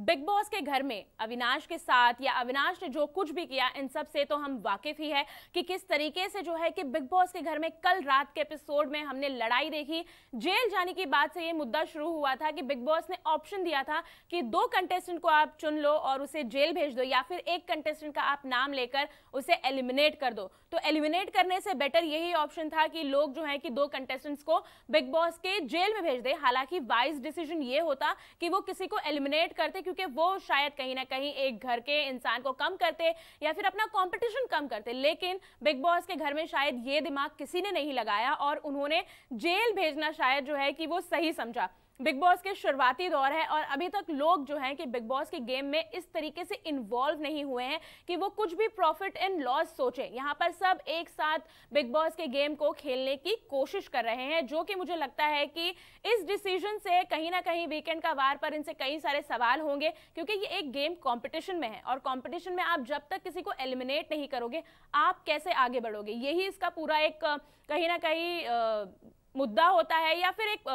Big boss के घर में अविनाश के साथ या अविनाश ने जो कुछ भी किया, इन सबसे तो हम वाकिफ ही है कि किस तरीके से जो है कि बिग बॉस के घर में कल रात के एपिसोड में हमने लड़ाई देखी। जेल जाने की बात से ये मुद्दा शुरू हुआ था कि बिग बॉस ने ऑप्शन दिया था कि दो कंटेस्टेंट को आप चुन लो और उसे जेल भेज दो या फिर एक कंटेस्टेंट का आप नाम लेकर उसे एलिमिनेट कर दो। तो एलिमिनेट करने से बेटर यही ऑप्शन था कि लोग जो है कि दो कंटेस्टेंट्स को बिग बॉस के जेल में भेज दे। हालाँकि वाइज डिसीज़न ये होता कि वो किसी को एलिमिनेट करते क्योंकि वो शायद कहीं ना कहीं एक घर के इंसान को कम करते या फिर अपना कॉम्पिटिशन कम करते। लेकिन बिग बॉस के घर में शायद ये दिमाग किसी ने नहीं लगाया और उन्होंने जेल भेजना शायद जो है कि वो सही समझा। बिग बॉस के शुरुआती दौर है और अभी तक लोग जो हैं कि बिग बॉस के गेम में इस तरीके से इन्वॉल्व नहीं हुए हैं कि वो कुछ भी प्रॉफिट एंड लॉस सोचे। यहाँ पर सब एक साथ बिग बॉस के गेम को खेलने की कोशिश कर रहे हैं, जो कि मुझे लगता है कि इस डिसीज़न से कहीं ना कहीं वीकेंड का वार पर इनसे कई सारे सवाल होंगे, क्योंकि ये एक गेम कॉम्पिटिशन में है और कॉम्पिटिशन में आप जब तक किसी को एलिमिनेट नहीं करोगे, आप कैसे आगे बढ़ोगे? यही इसका पूरा एक, कहीं ना कहीं मुद्दा होता है या फिर एक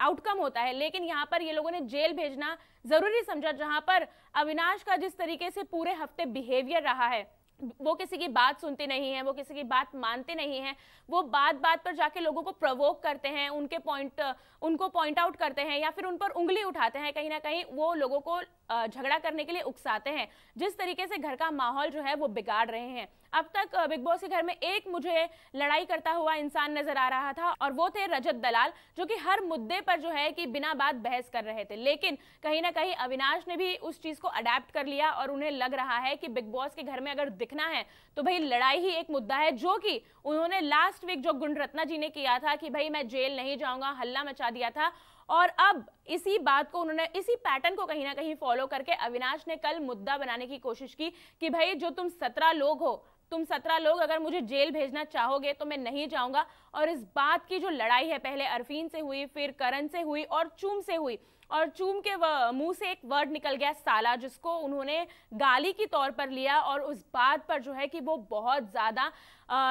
आउटकम होता है, लेकिन यहाँ पर ये लोगों ने जेल भेजना ज़रूरी समझा, जहाँ पर अविनाश का जिस तरीके से पूरे हफ़्ते बिहेवियर रहा है, वो किसी की बात सुनते नहीं है, वो किसी की बात मानते नहीं है, वो बात बात पर जाके लोगों को प्रवोक करते हैं, उनके पॉइंट उनको पॉइंट आउट करते हैं या फिर उन पर उंगली उठाते हैं, कहीं ना कहीं वो लोगों को झगड़ा करने के लिए उकसाते हैं। जिस तरीके से घर का माहौल जो है वो बिगाड़ रहे हैं। अब तक बिग बॉस के घर में एक मुझे लड़ाई करता हुआ इंसान नज़र आ रहा था और वो थे रजत दलाल, जो कि हर मुद्दे पर जो है कि बिना बात बहस कर रहे थे। लेकिन कहीं ना कहीं अविनाश ने भी उस चीज़ को अडेप्ट कर लिया और उन्हें लग रहा है कि बिग बॉस के घर में अगर दिखना है तो भाई लड़ाई ही एक मुद्दा है, जो कि उन्होंने लास्ट वीक जो गुंडरत्ना जी ने किया था कि भाई मैं जेल नहीं जाऊँगा, हल्ला मचा दिया था और अब इसी बात को उन्होंने, इसी पैटर्न को कहीं ना कहीं फॉलो करके अविनाश ने कल मुद्दा बनाने की कोशिश की कि भाई, जो तुम सत्रह लोग हो, तुम सत्रह लोग अगर मुझे जेल भेजना चाहोगे तो मैं नहीं जाऊँगा। और इस बात की जो लड़ाई है, पहले अरफीन से हुई, फिर करण से हुई और चूम से हुई और चूम के मुँह से एक वर्ड निकल गया साला, जिसको उन्होंने गाली की तौर पर लिया और उस बात पर जो है कि वो बहुत ज़्यादा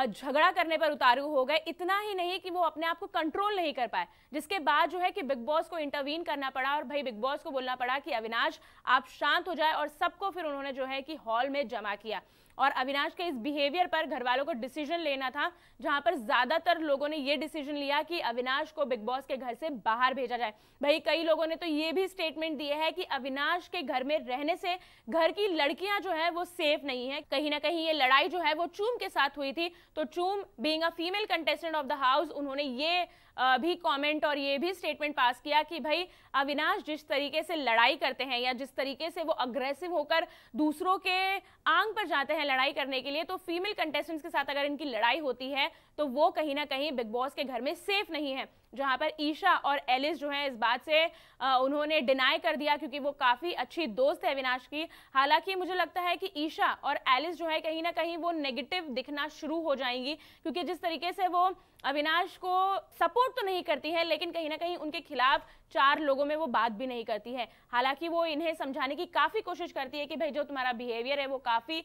झगड़ा करने पर उतारू हो गए। इतना ही नहीं कि वो अपने आप को कंट्रोल नहीं कर पाए, जिसके बाद जो है कि बिग बॉस को इंटरवीन करना पड़ा और भाई बिग बॉस को बोलना पड़ा कि अविनाश, आप शांत हो जाए और सबको फिर उन्होंने जो है कि हॉल में जमा किया। और अविनाश के इस बिहेवियर पर घर वालों को डिसीज़न लेना था, जहाँ पर ज़्यादातर लोगों ने ये डिसीज़न लिया कि अविनाश को बिग बॉस के घर से बाहर भेजा जाए। भाई, कई लोगों ने तो ये भी स्टेटमेंट दिए है कि अविनाश के घर में रहने से घर की लड़कियाँ जो है वो सेफ़ नहीं है। कहीं ना कहीं ये लड़ाई जो है वो चूम के साथ हुई थी। तो Chum being a female contestant of the house उन्होंने ये भी कमेंट और ये भी स्टेटमेंट पास किया कि भाई अविनाश जिस तरीके से लड़ाई करते हैं या जिस तरीके से वो अग्रेसिव होकर दूसरों के आंग पर जाते हैं लड़ाई करने के लिए तो फीमेल कंटेस्टेंट्स के साथ अगर इनकी लड़ाई होती है तो वो कहीं ना कहीं बिग बॉस के घर में सेफ़ नहीं है। जहाँ पर ईशा और एलिस जो है इस बात से आ, उन्होंने डिनाई कर दिया क्योंकि वो काफ़ी अच्छी दोस्त है अविनाश की। हालाँकि मुझे लगता है कि ईशा और एलिस जो है कहीं ना कहीं वो नेगेटिव दिखना शुरू हो जाएँगी क्योंकि जिस तरीके से वो अविनाश को सपोर्ट तो नहीं करती है, लेकिन कहीं ना कहीं उनके खिलाफ चार लोगों में वो बात भी नहीं करती है। हालाँकि वो इन्हें समझाने की काफ़ी कोशिश करती है कि भाई, जो तुम्हारा बिहेवियर है, वो काफ़ी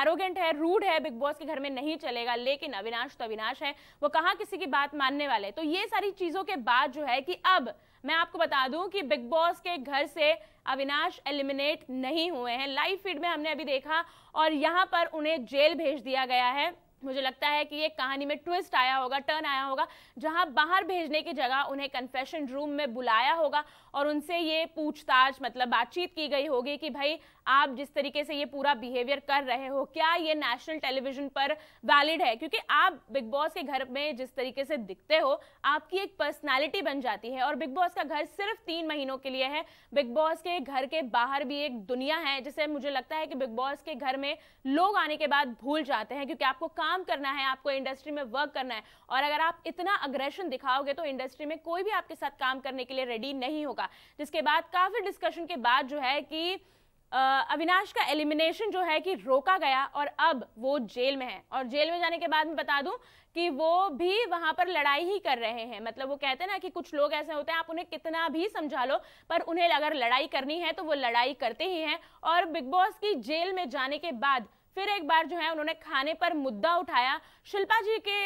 एरोगेंट है रूड है बिग बॉस के घर में नहीं चलेगा, लेकिन अविनाश तो अविनाश है, वो कहा किसी की बात मानने वाले तो ये सारी चीज़ों के बाद जो है कि अब मैं आपको बता दूँ कि बिग बॉस के घर से अविनाश एलिमिनेट नहीं हुए हैं। लाइव फ़ीड में हमने अभी देखा और यहाँ पर उन्हें जेल भेज दिया गया है। मुझे लगता है कि ये कहानी में ट्विस्ट आया होगा टर्न आया होगा, जहाँ बाहर भेजने की जगह उन्हें कन्फेशन रूम में बुलाया होगा और उनसे ये पूछताछ मतलब बातचीत की गई होगी कि भाई, आप जिस तरीके से ये पूरा बिहेवियर कर रहे हो, क्या ये नेशनल टेलीविज़न पर वैलिड है? क्योंकि आप बिग बॉस के घर में जिस तरीके से दिखते हो, आपकी एक पर्सनैलिटी बन जाती है और बिग बॉस का घर सिर्फ़ तीन महीनों के लिए है। बिग बॉस के घर के बाहर भी एक दुनिया है, जिसे मुझे लगता है कि बिग बॉस के घर में लोग आने के बाद भूल जाते हैं, क्योंकि आपको काम करना है, आपको इंडस्ट्री में वर्क करना है। और अगर आप इतना अग्रेशन दिखाओगे तो इंडस्ट्री में कोई भी आपके साथ काम करने के लिए रेडी नहीं होगा। जिसके बाद काफ़ी डिस्कशन के बाद जो है कि अविनाश का एलिमिनेशन जो है कि रोका गया और अब वो जेल में है। और जेल में जाने के बाद मैं बता दूँ कि वो भी वहाँ पर लड़ाई ही कर रहे हैं। मतलब वो कहते हैं ना कि कुछ लोग ऐसे होते हैं, आप उन्हें कितना भी समझा लो, पर उन्हें अगर लड़ाई करनी है तो वो लड़ाई करते ही हैं। और बिग बॉस की जेल में जाने के बाद फिर एक बार जो है उन्होंने खाने पर मुद्दा उठाया। शिल्पा जी के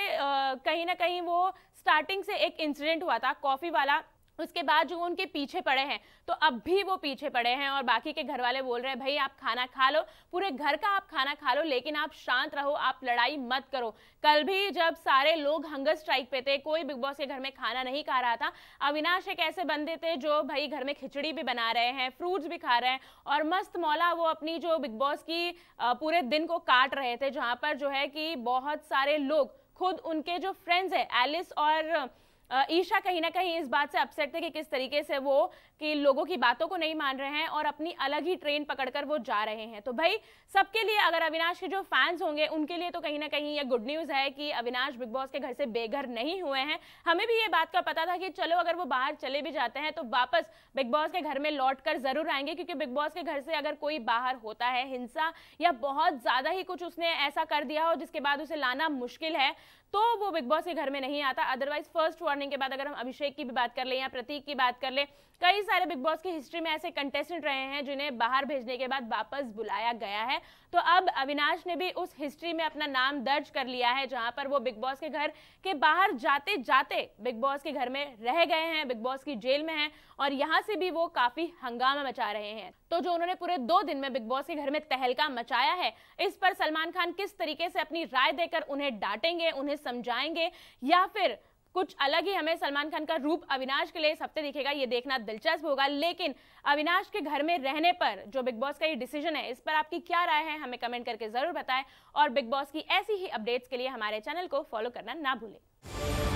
कहीं ना कहीं वो स्टार्टिंग से एक इंसिडेंट हुआ था, कॉफ़ी वाला। उसके बाद जो उनके पीछे पड़े हैं तो अब भी वो पीछे पड़े हैं और बाकी के घर वाले बोल रहे हैं, भाई, आप खाना खा लो, पूरे घर का आप खाना खा लो, लेकिन आप शांत रहो, आप लड़ाई मत करो। कल भी जब सारे लोग हंगर स्ट्राइक पे थे, कोई बिग बॉस के घर में खाना नहीं खा रहा था, अविनाश एक ऐसे बंदे थे जो, भाई, घर में खिचड़ी भी बना रहे हैं फ्रूट्स भी खा रहे हैं। और मस्त मौला वो अपनी जो बिग बॉस की पूरे दिन को काट रहे थे, जहाँ पर जो है कि बहुत सारे लोग, खुद उनके जो फ्रेंड्स है एलिस और ईशा कहीं ना कहीं इस बात से अपसेट थे कि किस तरीके से वो, कि लोगों की बातों को नहीं मान रहे हैं और अपनी अलग ही ट्रेन पकड़कर वो जा रहे हैं। तो भाई, सबके लिए अगर अविनाश के जो फैंस होंगे, उनके लिए तो कहीं ना कहीं ये गुड न्यूज़ है कि अविनाश बिग बॉस के घर से बेघर नहीं हुए हैं। हमें भी ये बात का पता था कि चलो, अगर वो बाहर चले भी जाते हैं तो वापस बिग बॉस के घर में लौट कर ज़रूर आएँगे, क्योंकि बिग बॉस के घर से अगर कोई बाहर होता है, हिंसा या बहुत ज़्यादा ही कुछ उसने ऐसा कर दिया हो, जिसके बाद उसे लाना मुश्किल है तो वो बिग बॉस के घर में नहीं आता। अदरवाइज़ फ़र्स्ट वार्निंग के बाद अगर हम अभिषेक की भी बात कर ले या प्रतीक की बात कर ले, कई सारे बिग बॉस की हिस्ट्री में ऐसे कंटेस्टेंट रहे हैं जिन्हें बाहर भेजने के बाद वापस बुलाया गया है। तो अब अविनाश ने भी उस हिस्ट्री में अपना नाम दर्ज कर लिया है, जहाँ पर वो बिग बॉस के घर के बाहर जाते जाते बिग बॉस के घर में रह गए हैं, बिग बॉस की जेल में हैं और यहाँ से भी वो काफ़ी हंगामा मचा रहे हैं। तो जो उन्होंने पूरे दो दिन में बिग बॉस के घर में तहलका मचाया है, इस पर सलमान खान किस तरीके से अपनी राय देकर उन्हें डांटेंगे, उन्हें समझाएँगे या फिर कुछ अलग ही हमें सलमान खान का रूप अविनाश के लिए इस हफ़्ते दिखेगा, ये देखना दिलचस्प होगा। लेकिन अविनाश के घर में रहने पर जो बिग बॉस का ये डिसीज़न है, इस पर आपकी क्या राय है, हमें कमेंट करके ज़रूर बताएँ। और बिग बॉस की ऐसी ही अपडेट्स के लिए हमारे चैनल को फॉलो करना ना भूलें।